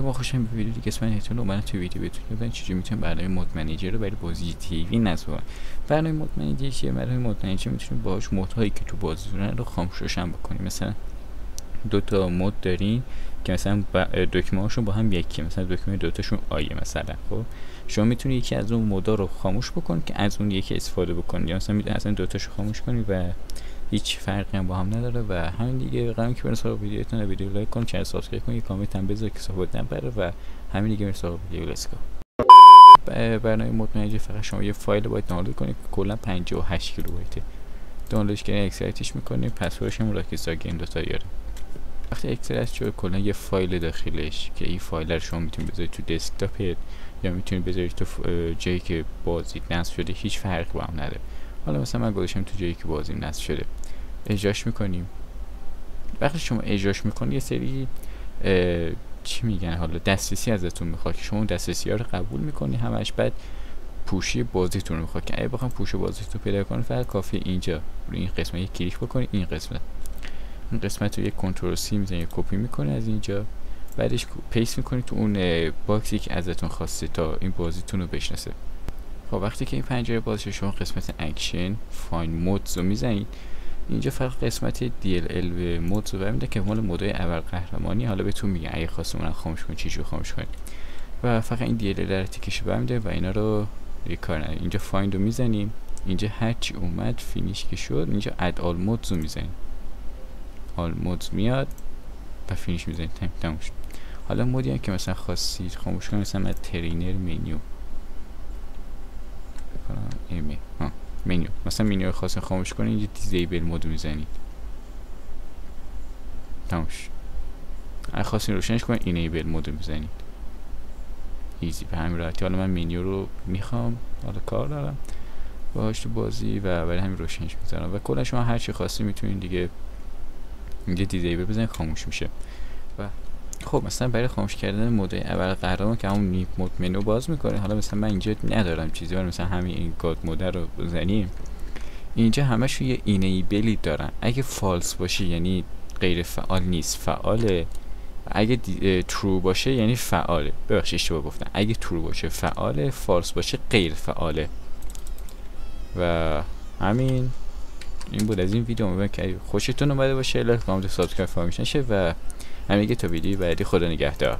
با خوشم به ویدیو دیگه اسم احتمال اومدن تو ویدیو بهتون بودن چجوری می‌تونیم برنامه مود منیجر رو برای بازی تیوی نصب برنامه مود منیجر چیه؟ برنامه مود منیجر می‌تونیم باهاش مودهایی که تو بازی دارن رو خاموش روشن بکنیم مثلا دو تا مود دارین که مثلا دکمه هاشون با هم یکی مثلا دکمه دوتاشون آیه مثلا خب؟ شما می‌تونید یکی از اون مودا رو خاموش بکنید که از اون یکی استفاده بکنید یا مثلا می‌تونید اصلا دوتاشو خاموش کنید و هیچ فرقی هم با هم نداره و همین دیگه. قرار که برین سراغ ویدیوتون ویدیو لایک کنید چنل سابسکرایب کنید کامنت هم بذارید که صحبت نبره و همین دیگه برین سراغ ویدیو. لیتس برنامه مطمئنی فقط شما یه فایل باید دانلود کنید که کلا 58 کیلوبایته. دانلودش کردین اکسترکتش می‌کنید پسوردش هم راکستار گیم دو یاره وقتی اکسترکت شد کلا یه فایل داخلش که این فایل رو شما می‌تونید بذارید تو دسکتاپ یا می‌تونید بذارید تو جایی که بازی نصب شده هیچ فرقی با هم نداره. حالا مثلا من گذاشتم تو جایی که بازی نصب شده. اجراش می‌کنیم. وقتی شما اجراش می‌کنید یه سری چی میگن؟ حالا دسترسی ازتون می‌خواد که شما دسترسی ها رو قبول می‌کنی همش بعد پوشه‌ی بازیتون رو می‌خواد که اگه بخوام پوشه بازیتون پیدا کنید فقط کافی اینجا روی این قسمت یک کلیک بکنید این قسمت. این قسمت رو یک control C می‌زنید کپی می‌کنه از اینجا. بعدش paste می‌کنید تو اون box ی که ازتون خواسته تا این بازیتون رو بشناسه. خب وقتی که این پنجره باز شما قسمت action find mods رو می‌زنید اینجا فقط قسمت DLL به مودز رو برمیده که مال مودای اول قهرمانی حالا بهتون میگن اگه خواستم اون خاموش کنید چیزی خاموش کنید و فقط این DLL رو تیکش برمیده و اینا رو کار نداره. اینجا فایند رو می‌زنیم. اینجا هرچی اومد فینیش که شد. اینجا اد آل مودز رو می‌زنیم. آل مودز میاد و فینیش می‌زنید تموم شد. حالا مودی هم که مثلا خواستید خاموش کنید مثلا من ترینر منیو بکنم ایناها Menyoo. مثلا Menyoo خواستین خاموش کنید اینجا disable mod می‌زنید. تموم شد. اگه خواستین روشنش کنید enable mod می‌زنید. easy. به همین راحتی. حالا من Menyoo رو می‌خوام. حالا کار دارم. باهاش تو بازی و برای همین روشنش می‌ذارم. و کلا شما هر چی خواستی می‌تونید دیگه اینجا disable بزنید خاموش میشه. و خب مثلا برای خاموش کردن mod ابرقهرمان که همون نیپ مود منو باز می‌کنه. حالا مثلا من اینجا ندارم چیزی ولی مثلا همین این god mode رو بزنیم. اینجا همش یه enable ی دارن. اگه false باشه یعنی غیر فعال نیست. فعاله. اگه true باشه یعنی فعاله. ببخشید اشتباه گفتم. اگه true باشه فعاله false باشه غیر فعاله. و همین. این بود از این ویدیو. امیدوارم که خوشتون اومده باشه. like comment subscribe فراموش نشه و همگی تا ویدیو بعدی خدا نگهدار.